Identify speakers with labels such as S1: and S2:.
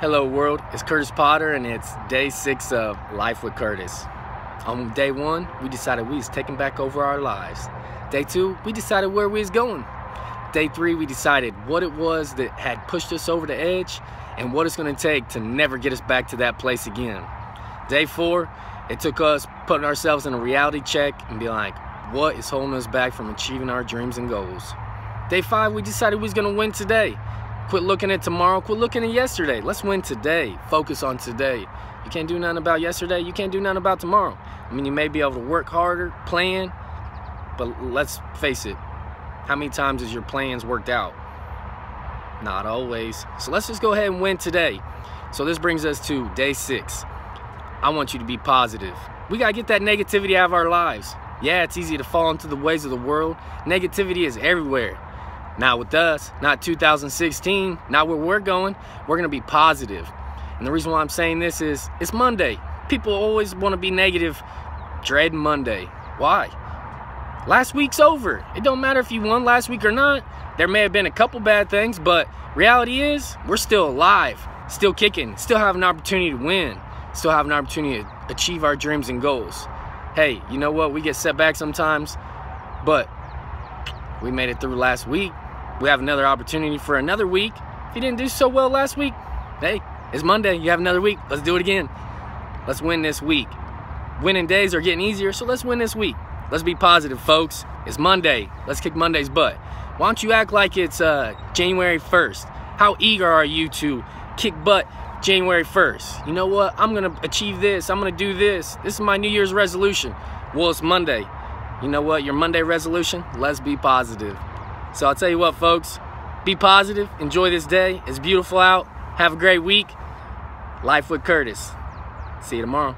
S1: Hello world, it's Kurtis Potter and it's day six of Life with Kurtis. On day one, we decided we was taking back over our lives. Day two, we decided where we was going. Day three, we decided what it was that had pushed us over the edge and what it's gonna take to never get us back to that place again. Day four, it took us putting ourselves in a reality check and be like, what is holding us back from achieving our dreams and goals? Day five, we decided we was gonna win today. Quit looking at tomorrow, quit looking at yesterday. Let's win today. Focus on today. You can't do nothing about yesterday, you can't do nothing about tomorrow. I mean, you may be able to work harder, plan, but let's face it, how many times has your plans worked out? Not always. So let's just go ahead and win today. So this brings us to day six. I want you to be positive. We gotta get that negativity out of our lives. Yeah, it's easy to fall into the ways of the world. Negativity is everywhere. Not with us, not 2016, not where we're going. We're gonna be positive. And the reason why I'm saying this is it's Monday. People always wanna be negative, dread Monday. Why? Last week's over. It don't matter if you won last week or not. There may have been a couple bad things, but reality is we're still alive, still kicking, still have an opportunity to win, still have an opportunity to achieve our dreams and goals. Hey, you know what? We get set back sometimes, but we made it through last week. We have another opportunity for another week. If you didn't do so well last week, hey, it's Monday. You have another week. Let's do it again. Let's win this week. Winning days are getting easier, so let's win this week. Let's be positive, folks. It's Monday. Let's kick Monday's butt. Why don't you act like it's uh, January 1st? How eager are you to kick butt January 1st? You know what? I'm going to achieve this. I'm going to do this. This is my New Year's resolution. Well, it's Monday. You know what? Your Monday resolution? Let's be positive. So I'll tell you what, folks. Be positive. Enjoy this day. It's beautiful out. Have a great week. Life with Kurtis. See you tomorrow.